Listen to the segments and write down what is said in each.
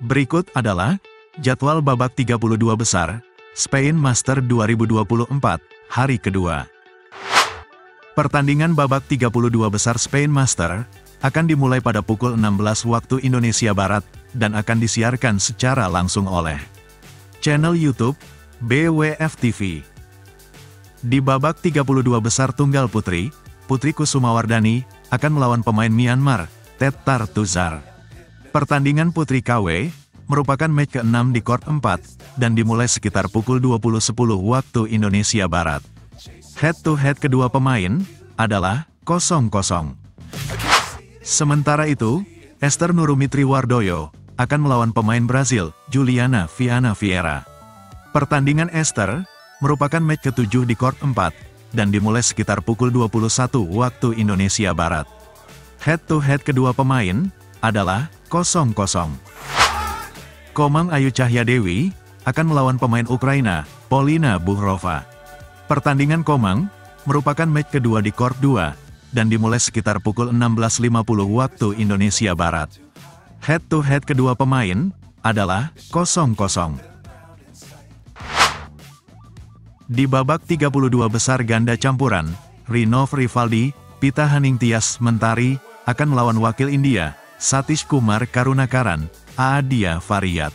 Berikut adalah jadwal babak 32 besar Spain Master 2024 hari kedua. Pertandingan babak 32 besar Spain Master akan dimulai pada pukul 16 waktu Indonesia Barat dan akan disiarkan secara langsung oleh channel YouTube BWF TV. Di babak 32 besar tunggal putri, Putri Kusumawardani akan melawan pemain Myanmar, Tetar Tuzar. Pertandingan Putri KW merupakan match ke-6 di court 4 dan dimulai sekitar pukul 20.10 waktu Indonesia Barat. Head-to-head -head kedua pemain adalah 0-0. Sementara itu, Esther Nurumitri Wardoyo akan melawan pemain Brazil, Juliana Viana Vieira. Pertandingan Esther merupakan match ke-7 di court 4 dan dimulai sekitar pukul 21 waktu Indonesia Barat. Head-to-head -head kedua pemain adalah 0-0. Komang Ayu Cahya Dewi akan melawan pemain Ukraina, Polina Buhrova. Pertandingan Komang merupakan match kedua di court 2 dan dimulai sekitar pukul 16.50 waktu Indonesia Barat. Head-to-head -head kedua pemain adalah 0-0. Di babak 32 besar ganda campuran, Rinov Rivaldi, Pita Haningtyas Mentari, akan melawan wakil India, Satish Kumar Karunakaran, Aadia Variat.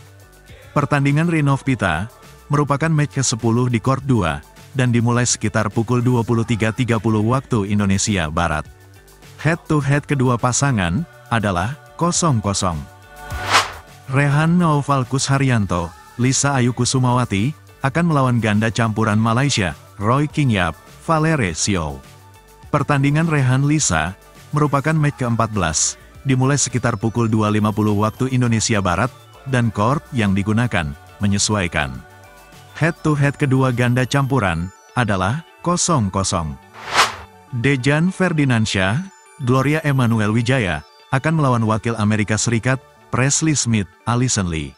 Pertandingan Rinov Pita merupakan match ke-10 di court 2 dan dimulai sekitar pukul 23.30 waktu Indonesia Barat. Head-to-head -head kedua pasangan adalah 0-0. Rehan Novalkus Haryanto, Lisa Ayu Kusumawati, akan melawan ganda campuran Malaysia, Roy Kingyap, Valere Sio. Pertandingan Rehan Lisa merupakan match ke-14 dimulai sekitar pukul 2.50 waktu Indonesia Barat, dan court yang digunakan, menyesuaikan. Head-to-head -head kedua ganda campuran, adalah 0-0. Dejan Ferdinandsyah, Gloria Emmanuel Wijaya, akan melawan wakil Amerika Serikat, Presley Smith, Alison Lee.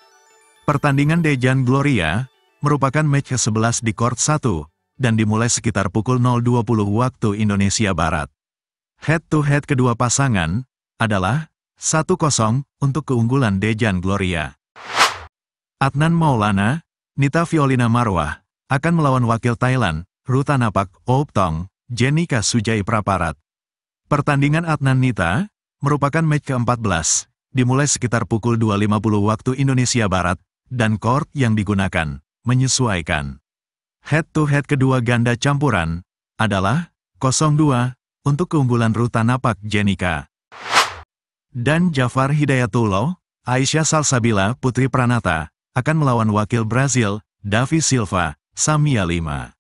Pertandingan Dejan Gloria, merupakan match ke-11 di court 1, dan dimulai sekitar pukul 0.20 waktu Indonesia Barat. Head-to-head -head kedua pasangan, adalah 1-0 untuk keunggulan Dejan Gloria. Adnan Maulana, Nita Violina Marwah, akan melawan wakil Thailand, Rutanapak Optong, Jenika Sujai Praparat. Pertandingan Adnan Nita merupakan match ke-14, dimulai sekitar pukul 2.50 waktu Indonesia Barat, dan court yang digunakan, menyesuaikan. Head-to-head -head kedua ganda campuran adalah 0-2 untuk keunggulan Rutanapak Jenika dan Jafar Hidayatullah, Aisyah Salsabila Putri Pranata, akan melawan wakil Brazil, Davi Silva, Samia 5.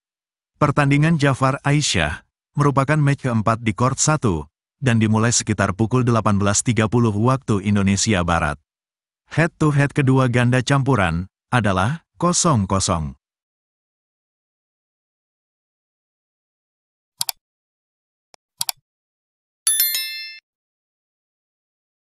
Pertandingan Jafar Aisyah merupakan match keempat di court 1 dan dimulai sekitar pukul 18.30 waktu Indonesia Barat. Head-to-head -head kedua ganda campuran adalah 0-0.